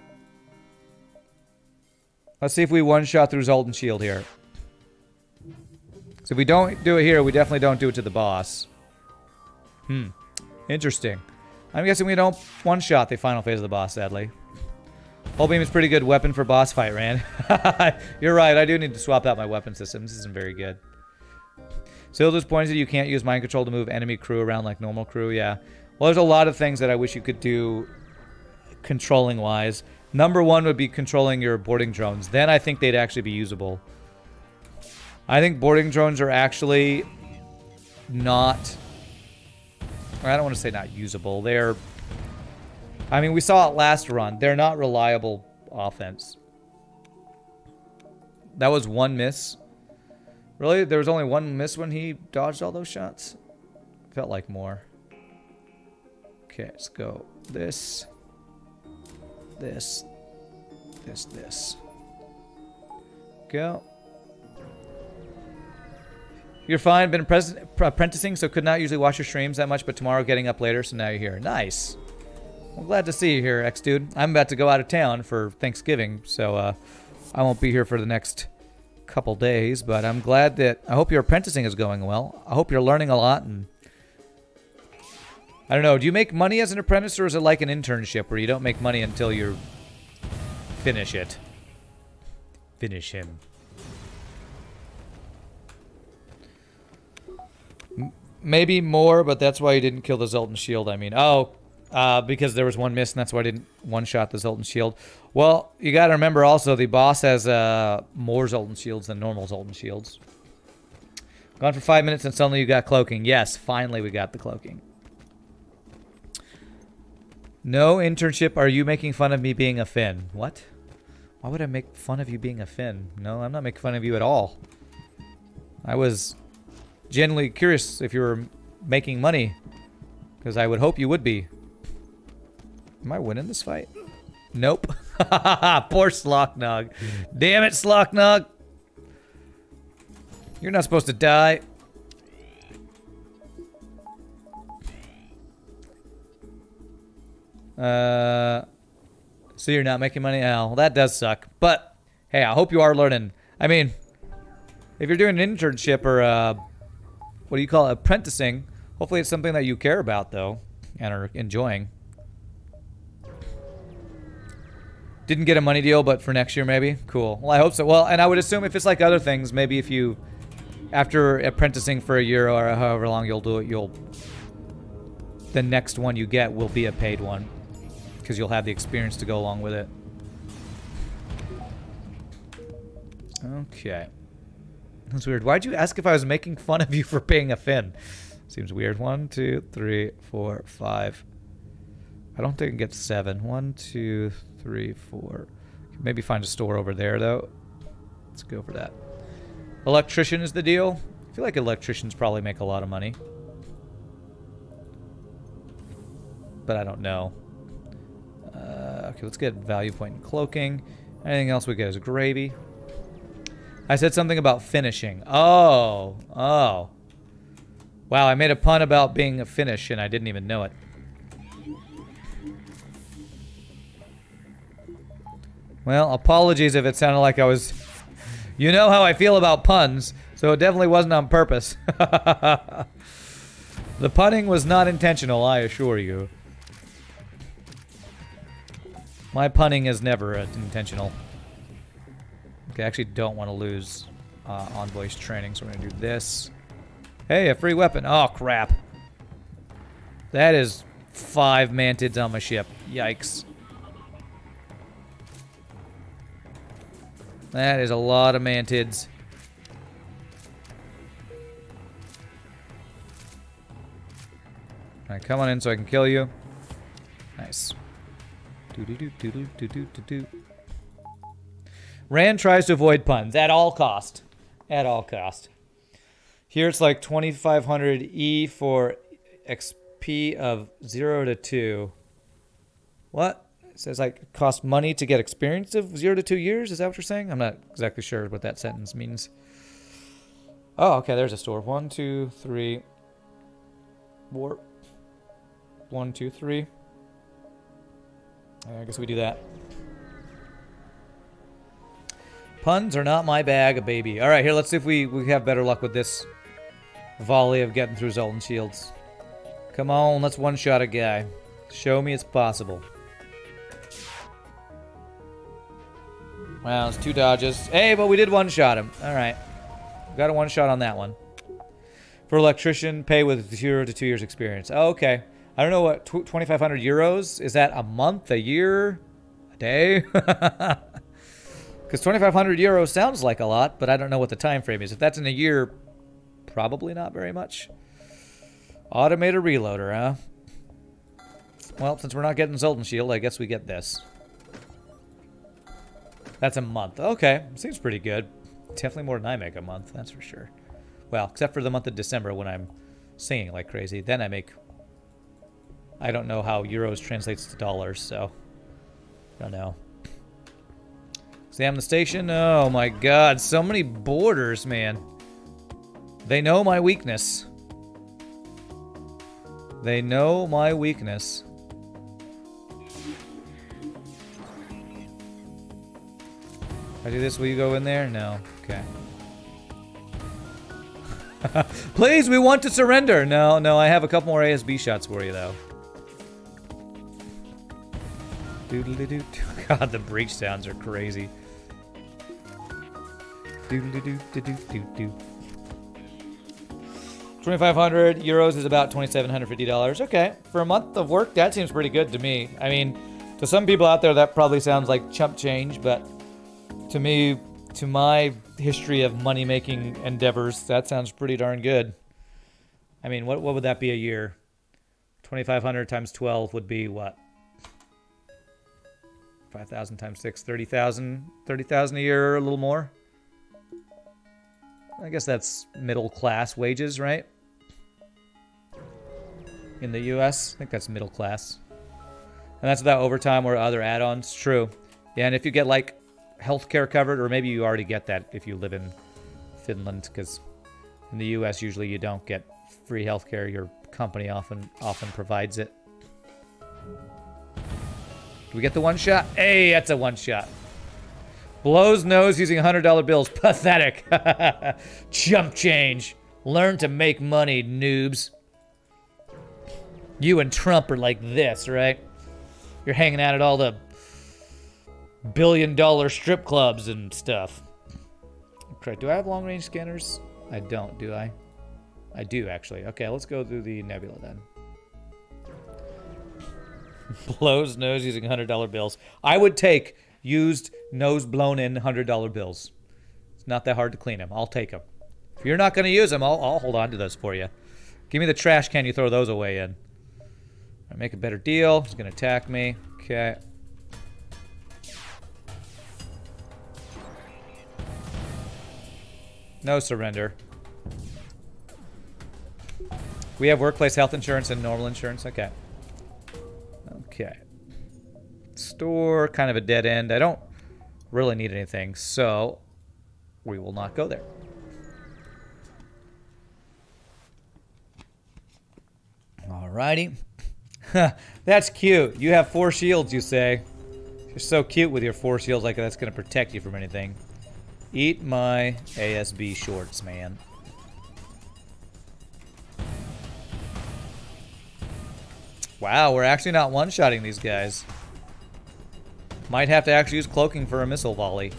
Let's see if we one-shot through Zoltan Shield here. So if we don't do it here, we definitely don't do it to the boss. Hmm. Interesting. I'm guessing we don't one-shot the final phase of the boss, sadly. Hull Beam is pretty good weapon for boss fight, Rand. You're right, I do need to swap out my weapon system. This isn't very good. Still disappointed you can't use mind control to move enemy crew around like normal crew, yeah. Well, there's a lot of things that I wish you could do controlling-wise. Number one would be controlling your boarding drones. Then I think they'd actually be usable. I think boarding drones are actually not... I don't want to say not usable. They're... I mean, we saw it last run. They're not reliable offense. That was one miss. Really? There was only one miss when he dodged all those shots? Felt like more. Okay, let's go. This this, this, this. Go. You're fine. Been apprenticing, so could not usually watch your streams that much, but tomorrow getting up later, so now you're here. Nice. I'm glad to see you here, X-Dude. I'm about to go out of town for Thanksgiving, so uh, I won't be here for the next couple days, but I'm glad that... I hope your apprenticing is going well. I hope you're learning a lot, and... I don't know. Do you make money as an apprentice, or is it like an internship where you don't make money until you finish it? Finish him. Maybe more, but that's why you didn't kill the Zoltan Shield, I mean. Oh, uh, because there was one miss, and that's why I didn't one-shot the Zoltan Shield. Well, you got to remember also, the boss has uh, more Zoltan Shields than normal Zoltan Shields. Gone for five minutes, and suddenly you got cloaking. Yes, finally we got the cloaking. No internship. Are you making fun of me being a Finn? What? Why would I make fun of you being a Finn? No, I'm not making fun of you at all. I was genuinely curious if you were making money. Because I would hope you would be. Am I winning this fight? Nope. Poor Slocknog. Damn it, Slocknog. You're not supposed to die. Uh, so you're not making money? Oh, well, that does suck. But, hey, I hope you are learning. I mean, if you're doing an internship or, uh, what do you call it, apprenticing, hopefully it's something that you care about, though, and are enjoying. Didn't get a money deal, but for next year, maybe? Cool. Well, I hope so. Well, and I would assume if it's like other things, maybe if you, after apprenticing for a year or however long you'll do it, you'll, the next one you get will be a paid one because you'll have the experience to go along with it. Okay. That's weird. Why'd you ask if I was making fun of you for being a Finn? Seems weird. One, two, three, four, five. I don't think I get seven. One, two, three, four. Maybe find a store over there, though. Let's go for that. Electrician is the deal. I feel like electricians probably make a lot of money. But I don't know. Uh, okay, let's get value point in cloaking. Anything else we get is gravy. I said something about finishing. Oh, oh. Wow, I made a pun about being a finish and I didn't even know it. Well, apologies if it sounded like I was... You know how I feel about puns, so it definitely wasn't on purpose. the punning was not intentional, I assure you. My punning is never intentional. Okay, I actually don't want to lose uh, Envoy's training, so we're going to do this. Hey, a free weapon. Oh, crap. That is five mantids on my ship. Yikes. That is a lot of mantids. Alright, come on in so I can kill you. Nice. Rand tries to avoid puns at all cost. At all cost. Here it's like 2500 E for XP of 0 to 2. What? It says like cost money to get experience of 0 to 2 years? Is that what you're saying? I'm not exactly sure what that sentence means. Oh, okay, there's a store. One, two, three, Warp. One, two, three. I guess we do that. Puns are not my bag, baby. All right, here, let's see if we, we have better luck with this volley of getting through Zoltan Shields. Come on, let's one-shot a guy. Show me it's possible. Wow, it's two dodges. Hey, but we did one-shot him. All right. Got a one-shot on that one. For electrician, pay with zero to two years experience. Oh, okay. I don't know what, 2,500 euros? Is that a month, a year, a day? Because 2,500 euros sounds like a lot, but I don't know what the time frame is. If that's in a year, probably not very much. Automated reloader, huh? Well, since we're not getting Zoltan Shield, I guess we get this. That's a month. Okay, seems pretty good. Definitely more than I make a month, that's for sure. Well, except for the month of December when I'm singing like crazy. Then I make... I don't know how euros translates to dollars, so... I don't know. Examine the station. Oh my god, so many boarders, man. They know my weakness. They know my weakness. I do this, will you go in there? No. Okay. Please, we want to surrender. No, no, I have a couple more ASB shots for you, though. Doodly doo. God, the breach sounds are crazy. Doodly doo doo doo doo doo. 2,500 euros is about $2,750. Okay, for a month of work, that seems pretty good to me. I mean, to some people out there, that probably sounds like chump change, but to me, to my history of money making endeavors, that sounds pretty darn good. I mean, what what would that be a year? 2,500 times 12 would be what? 5,000 times 6, 30,000. 30,000 a year, a little more. I guess that's middle class wages, right? In the US, I think that's middle class. And that's without overtime or other add-ons. True. Yeah, and if you get like healthcare covered, or maybe you already get that if you live in Finland, because in the US usually you don't get free healthcare. Your company often often provides it. Do we get the one shot? Hey, that's a one shot. Blows nose using $100 bills. Pathetic. Chump change. Learn to make money, noobs. You and Trump are like this, right? You're hanging out at all the billion dollar strip clubs and stuff. Correct. Do I have long range scanners? I don't, do I? I do, actually. Okay, let's go through the nebula then. Blows nose using $100 bills. I would take used nose blown in $100 bills. It's not that hard to clean them. I'll take them. If you're not going to use them, I'll, I'll hold on to those for you. Give me the trash can you throw those away in. I make a better deal. He's going to attack me. Okay. No surrender. We have workplace health insurance and normal insurance. Okay. Okay store, kind of a dead end. I don't really need anything, so we will not go there. Alrighty. that's cute. You have four shields, you say. You're so cute with your four shields like that's going to protect you from anything. Eat my ASB shorts, man. Wow, we're actually not one-shotting these guys. Might have to actually use cloaking for a missile volley.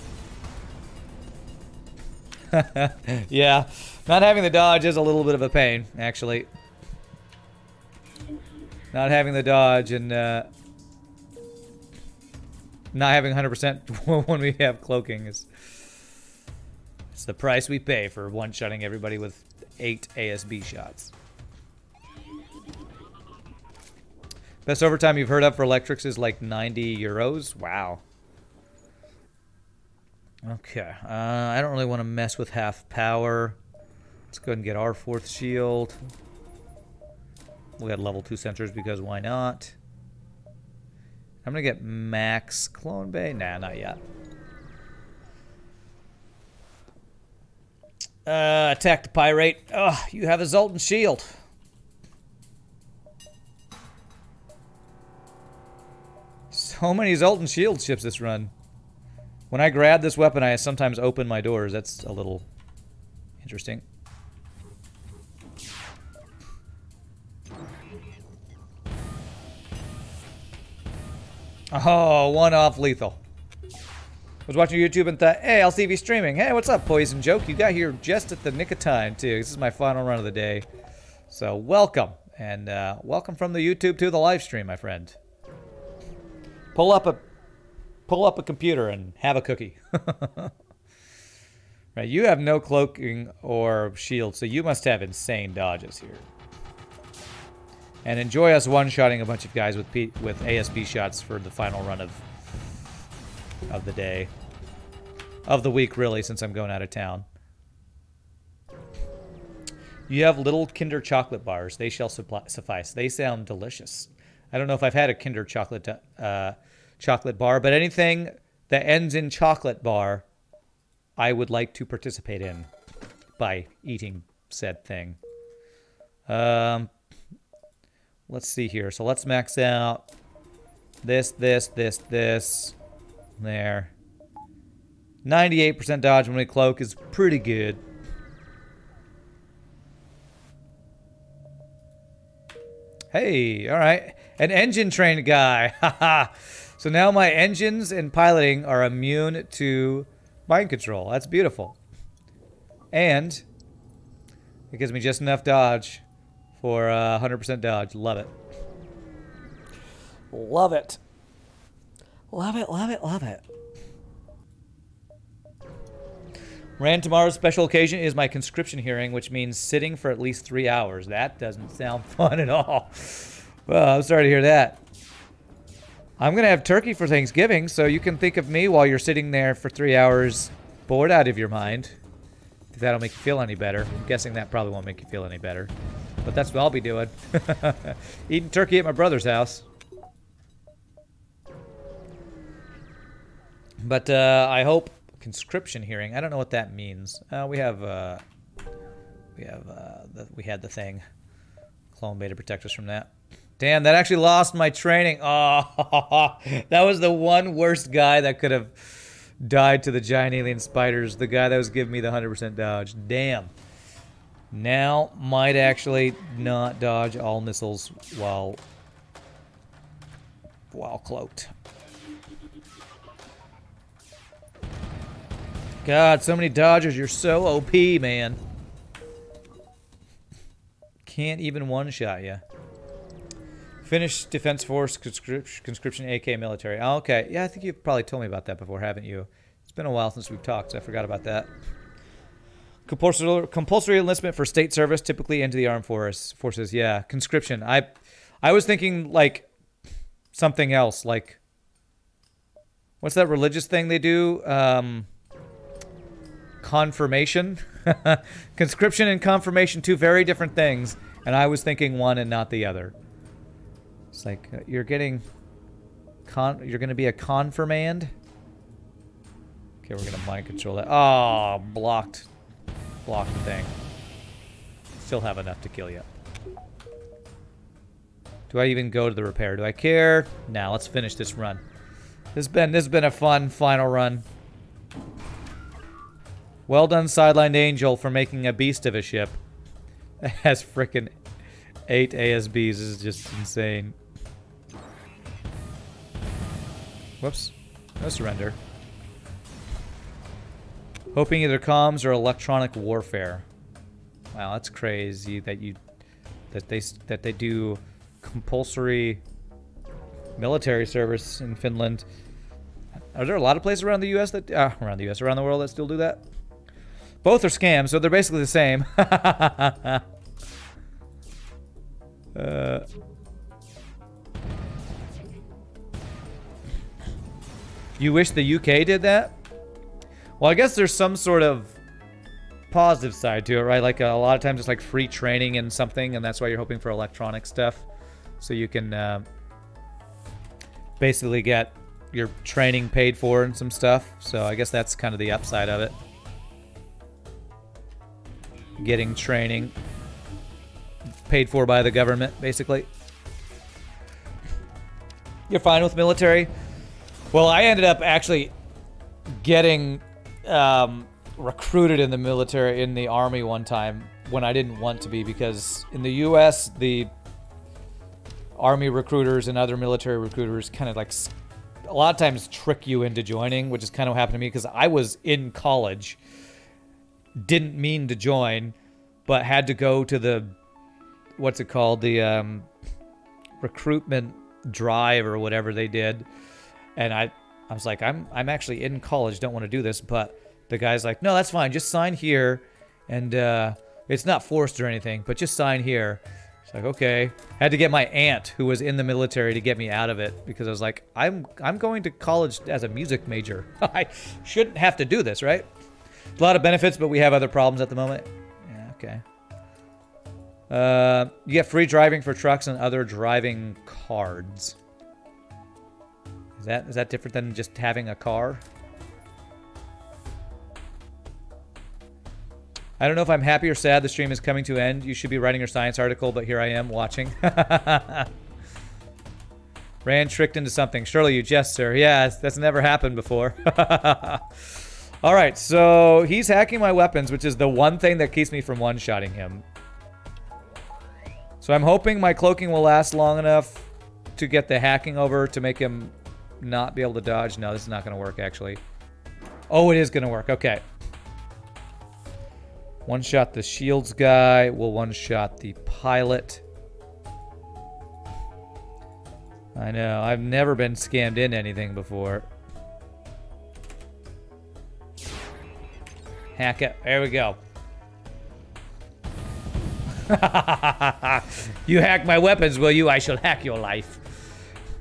yeah, not having the dodge is a little bit of a pain, actually. Not having the dodge and uh, not having 100% when we have cloaking is it's the price we pay for one-shotting everybody with eight ASB shots. Best overtime you've heard of for electrics is like 90 euros. Wow. Okay. Uh, I don't really want to mess with half power. Let's go ahead and get our fourth shield. We got level 2 sensors because why not? I'm going to get max clone bay. Nah, not yet. Uh, attack the pirate. Ugh, oh, you have a Zoltan shield. So many Zoltan shield ships this run. When I grab this weapon, I sometimes open my doors. That's a little interesting. Oh, one off lethal. Was watching YouTube and thought, hey, I'll LCV streaming. Hey, what's up, Poison Joke? You got here just at the nick of time, too. This is my final run of the day. So, welcome. And uh, welcome from the YouTube to the live stream, my friend. Pull up a pull up a computer and have a cookie. right, you have no cloaking or shield, so you must have insane dodges here and enjoy us one-shotting a bunch of guys with P with ASB shots for the final run of of the day. Of the week, really, since I'm going out of town. You have little Kinder chocolate bars. They shall suffice. They sound delicious. I don't know if I've had a Kinder chocolate uh, chocolate bar, but anything that ends in chocolate bar, I would like to participate in by eating said thing. Um, let's see here. So let's max out this, this, this, this. There. 98% dodge when we cloak is pretty good. Hey, all right. An engine trained guy. Haha. so now my engines and piloting are immune to mind control. That's beautiful. And it gives me just enough dodge for 100% uh, dodge. Love it. Love it. Love it, love it, love it. Rand tomorrow's special occasion is my conscription hearing, which means sitting for at least three hours. That doesn't sound fun at all. Well, I'm sorry to hear that. I'm going to have turkey for Thanksgiving, so you can think of me while you're sitting there for three hours bored out of your mind. If that'll make you feel any better. I'm guessing that probably won't make you feel any better. But that's what I'll be doing. Eating turkey at my brother's house. But uh, I hope conscription hearing. I don't know what that means. Uh, we have uh, we have uh, the, we had the thing. Clone beta protect us from that. Damn, that actually lost my training. Oh, that was the one worst guy that could have died to the giant alien spiders. The guy that was giving me the 100% dodge. Damn. Now might actually not dodge all missiles while while cloaked. God, so many dodgers. You're so OP, man. Can't even one-shot you. Finnish Defense Force conscription, conscription AK military. Oh, okay. Yeah, I think you've probably told me about that before, haven't you? It's been a while since we've talked, so I forgot about that. Compulsory, compulsory enlistment for state service, typically into the armed force, forces. Yeah, conscription. I, I was thinking like something else, like what's that religious thing they do? Um, confirmation. Conscription and confirmation, two very different things, and I was thinking one and not the other. It's like uh, you're getting con. You're going to be a confirmand. Okay, we're going to mind control that. Oh, blocked, blocked thing. Still have enough to kill you. Do I even go to the repair? Do I care? Now, let's finish this run. This has been this has been a fun final run. Well done, Sidelined Angel, for making a beast of a ship. It has frickin' eight ASBs. This is just insane. Whoops. No surrender. Hoping either comms or electronic warfare. Wow, that's crazy that you that they that they do compulsory military service in Finland. Are there a lot of places around the U.S. that uh, around the U.S. around the world that still do that? Both are scams, so they're basically the same. uh, you wish the UK did that? Well, I guess there's some sort of positive side to it, right? Like a, lot of times it's like free training and something, and that's why you're hoping for electronic stuff. So you can uh, basically get your training paid for and some stuff. So I guess that's kind of the upside of it getting training paid for by the government, basically. You're fine with military? Well, I ended up actually getting um, recruited in the military, in the army one time when I didn't want to be because in the U.S. the army recruiters and other military recruiters kind of like a lot of times trick you into joining, which is kind of what happened to me because I was in college, didn't mean to join, but had to go to the what's it called the um, recruitment drive or whatever they did, and I I was like I'm I'm actually in college, don't want to do this, but the guy's like, no, that's fine, just sign here, and uh, it's not forced or anything, but just sign here. It's like, okay. Had to get my aunt, who was in the military, to get me out of it because I was like, I'm I'm going to college as a music major. I shouldn't have to do this, right? A lot of benefits, but we have other problems at the moment. Yeah, okay. Uh, you get free driving for trucks and other driving cards. Is that is that different than just having a car? I don't know if I'm happy or sad the stream is coming to end. You should be writing your science article, but here I am watching. Rand tricked into something. Surely you jest, sir. Yeah, that's never happened before. All right, so he's hacking my weapons, which is the one thing that keeps me from one-shotting him. So I'm hoping my cloaking will last long enough to get the hacking over to make him not be able to dodge. No, this is not going to work, actually. Oh, it is going to work. Okay. One shot the shields guy. We'll one shot the pilot. I know. I've never been scammed in anything before. Hack it. There we go. you hack my weapons, will you? I shall hack your life.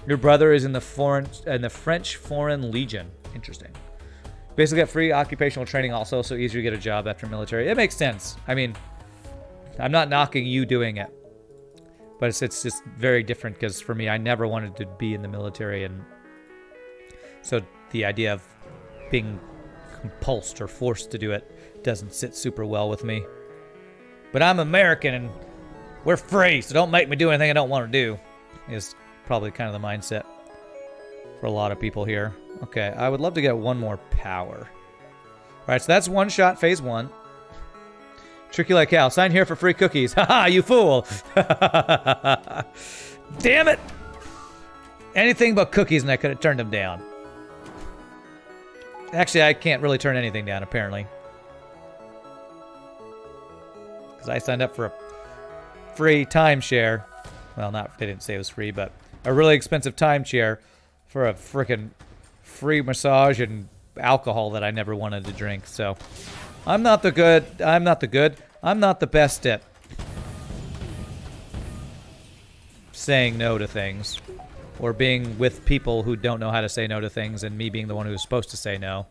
Your brother is in the foreign in the French Foreign Legion. Interesting. Basically get free occupational training also, so easier to get a job after military. It makes sense. I mean, I'm not knocking you doing it. But it's, it's just very different because for me, I never wanted to be in the military. And so the idea of being compulsed or forced to do it doesn't sit super well with me. But I'm American and we're free, so don't make me do anything I don't want to do, is probably kind of the mindset for a lot of people here. Okay, I would love to get one more power. All right, so that's one shot phase one. Tricky like hell. Sign here for free cookies. Haha, you fool. Damn it. Anything but cookies and I could have turned them down. Actually, I can't really turn anything down, apparently. Because I signed up for a free timeshare. Well, not, they didn't say it was free, but a really expensive timeshare for a freaking free massage and alcohol that I never wanted to drink. So I'm not the good. I'm not the good. I'm not the best at saying no to things or being with people who don't know how to say no to things and me being the one who's supposed to say no.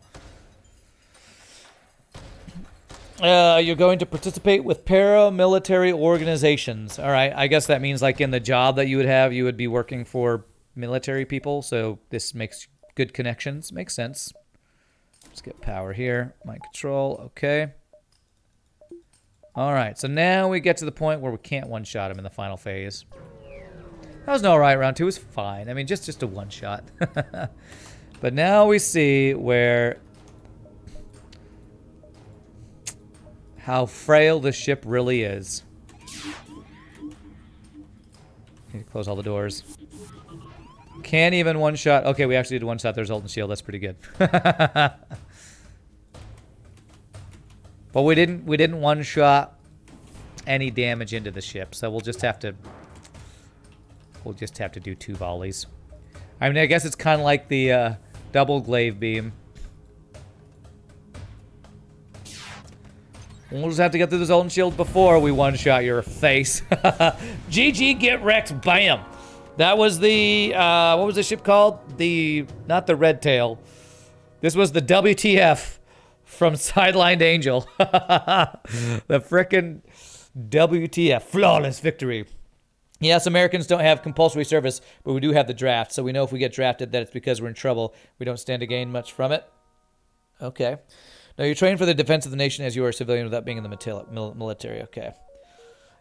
Uh, you're going to participate with paramilitary organizations. All right, I guess that means like in the job that you would have, you would be working for military people. So this makes good connections. Makes sense. Let's get power here. Mind control. Okay. All right. So now we get to the point where we can't one-shot him in the final phase. That was an all right. Round two was fine. I mean, just, just a one-shot. but now we see where... How frail the ship really is. Need to close all the doors. Can't even one shot. Okay, we actually did one shot. There's Ultimate Shield. That's pretty good. but we didn't. We didn't one shot any damage into the ship. So we'll just have to. We'll just have to do two volleys. I mean, I guess it's kind of like the uh, double glaive beam. We'll just have to get through this Ultimate Shield before we one-shot your face. GG, get wrecked, bam! That was the, uh, what was the ship called? The, not the Red Tail. This was the WTF from Sidelined Angel. the frickin' WTF, flawless victory. Yes, Americans don't have compulsory service, but we do have the draft, so we know if we get drafted that it's because we're in trouble. We don't stand to gain much from it. Okay. Now, you train for the defense of the nation as you are a civilian without being in the military. Okay.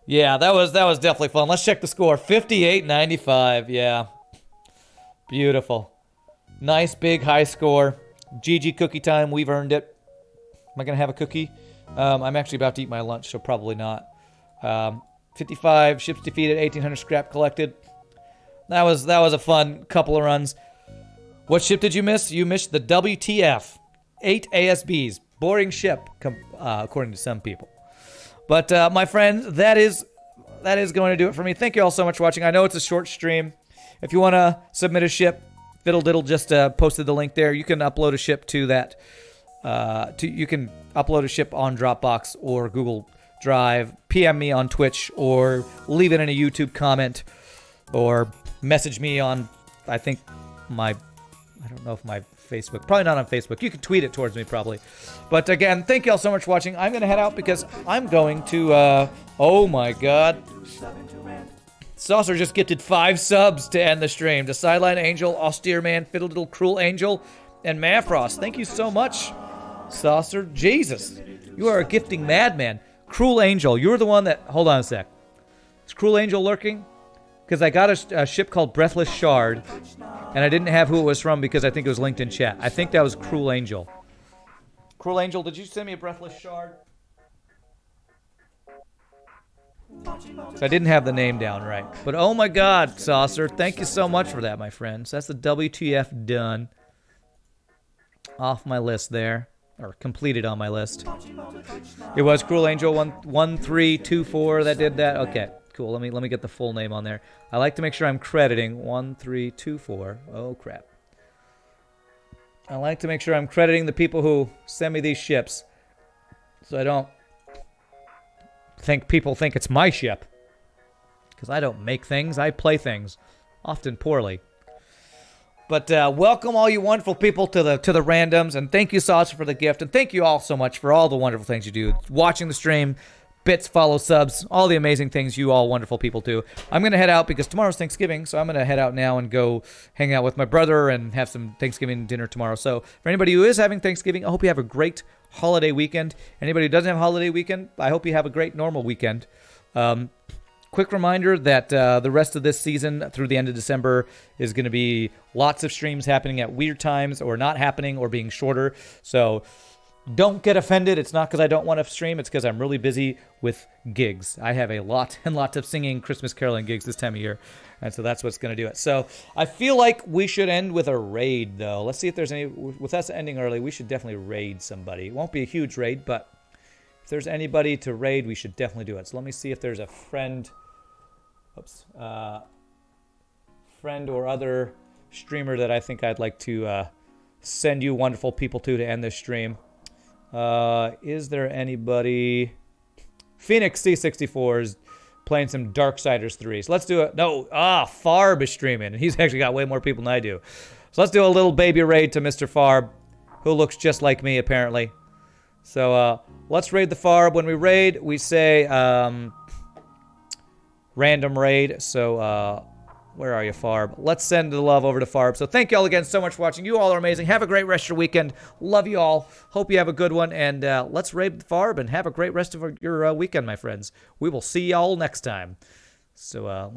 Yeah, that was that was definitely fun. Let's check the score. 58-95. Yeah. Beautiful. Nice big high score. GG cookie time. We've earned it. Am I gonna have a cookie? Um, I'm actually about to eat my lunch, so probably not. Um, 55 ships defeated, 1800 scrap collected. That was that was a fun couple of runs. What ship did you miss? You missed the WTF. Eight ASBs. Boring ship, uh, according to some people. But uh, my friends, that is that is going to do it for me. Thank you all so much for watching. I know it's a short stream. If you want to submit a ship, Fiddle Diddle just uh, posted the link there. You can upload a ship to that. Uh, to you can upload a ship on Dropbox or Google Drive. PM me on Twitch or leave it in a YouTube comment or message me on. I think my I don't know if my Facebook, probably not on Facebook. You can tweet it towards me probably. But again, thank you all so much for watching. I'm going to head out because I'm going to, uh, oh my God. Saucer just gifted five subs to end the stream. To Sidelined Angel, Austere Man, Fiddle Diddle, Cruel Angel, and Mafrost. Thank you so much, Saucer. Jesus, you are a gifting madman. Cruel Angel, you're the one that. Hold on a sec. Is Cruel Angel lurking? Because I got a, a, ship called Breathless Shard, and I didn't have who it was from because I think it was linked in chat. I think that was Cruel Angel. Cruel Angel, did you send me a Breathless Shard? So I didn't have the name down right. But oh my god, Saucer, thank you so much for that, my friends. That's the WTF done. Off my list there. Or completed on my list. It was Cruel Angel 1324 that did that. Okay, cool. Let me let me get the full name on there. I like to make sure I'm crediting 1324. Oh crap. I like to make sure I'm crediting the people who send me these ships. So I don't think people think it's my ship. Because I don't make things, I play things. Often poorly. But uh, welcome all you wonderful people to the to the randoms, and thank you, Sasha, for the gift, and thank you all so much for all the wonderful things you do. Watching the stream, bits, follow, subs, all the amazing things you all wonderful people do. I'm gonna head out because tomorrow's Thanksgiving, so I'm gonna head out now and go hang out with my brother and have some Thanksgiving dinner tomorrow. So for anybody who is having Thanksgiving, I hope you have a great holiday weekend. Anybody who doesn't have a holiday weekend, I hope you have a great normal weekend. Um, quick reminder that uh, the rest of this season through the end of December is going to be lots of streams happening at weird times or not happening or being shorter. So don't get offended. It's not because I don't want to stream. It's because I'm really busy with gigs. I have a lot and lots of singing Christmas caroling gigs this time of year. And so that's what's going to do it. So I feel like we should end with a raid, though. Let's see if there's any. With us ending early, we should definitely raid somebody. It won't be a huge raid, but if there's anybody to raid, we should definitely do it. So let me see if there's a friend. Oops. Uh, friend or other streamer that I think I'd like to uh, send you wonderful people to to end this stream. Uh, is there anybody? Phoenix C64 is playing some Darksiders 3. So let's do it. No, ah, Farb is streaming. And he's actually got way more people than I do. So let's do a little baby raid to Mr. Farb, who looks just like me, apparently. So uh, let's raid the Farb. When we raid, we say um, random raid. So uh, where are you, Farb? Let's send the love over to Farb. So thank you all again so much for watching. You all are amazing. Have a great rest of your weekend. Love you all. Hope you have a good one. And uh, let's raid Farb and have a great rest of your uh, weekend, my friends. We will see y'all next time. So, uh,